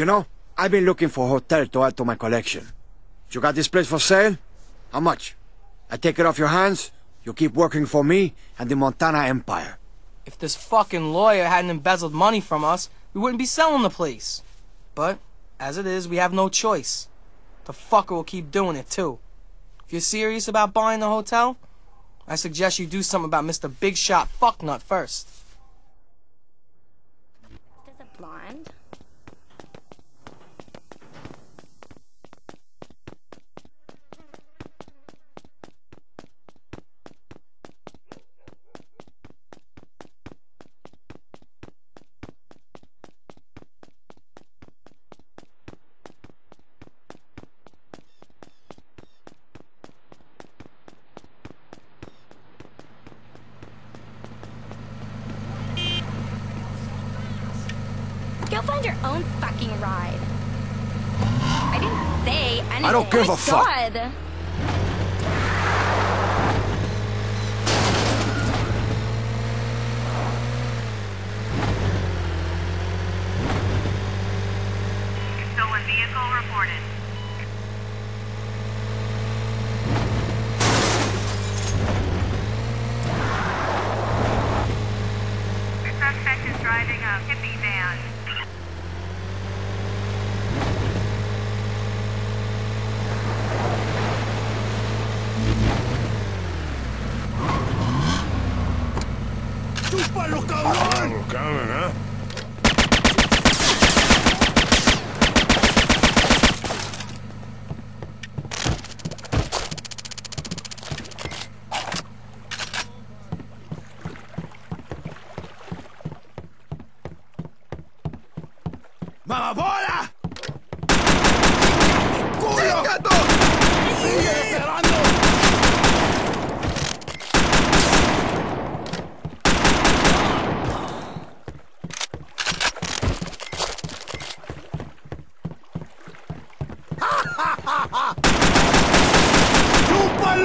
You know, I've been looking for a hotel to add to my collection. You got this place for sale? How much? I take it off your hands, you keep working for me and the Montana Empire. If this fucking lawyer hadn't embezzled money from us, we wouldn't be selling the place. But, as it is, we have no choice. The fucker will keep doing it, too. If you're serious about buying the hotel, I suggest you do something about Mr. Big Shot Fucknut first. Is a blonde? Go find your own fucking ride. I didn't say anything. I don't oh give Oh a my fuck. God. Stolen vehicle reported. The suspect is driving a hippie van. ¡Tápalo, cabrón! ¡Tápalo, cabrón, eh! ¡Mamabola! ¡Culo! ¡Sí, gato! ¡Sí!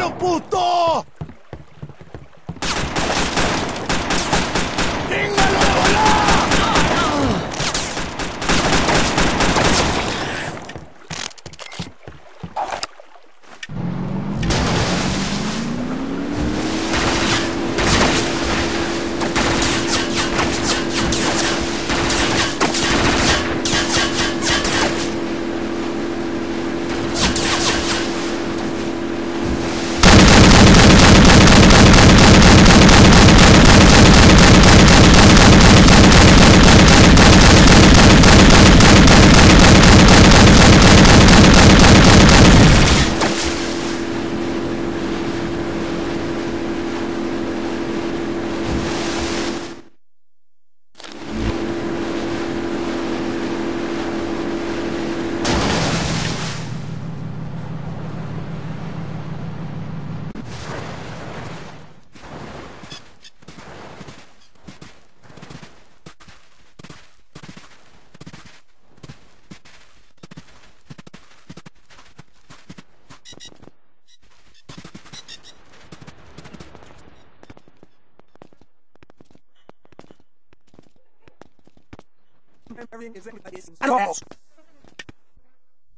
seu puto!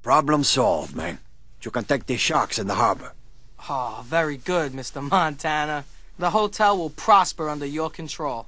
Problem solved, man. You can take these sharks in the harbor. Oh, very good, Mr. Montana. The hotel will prosper under your control.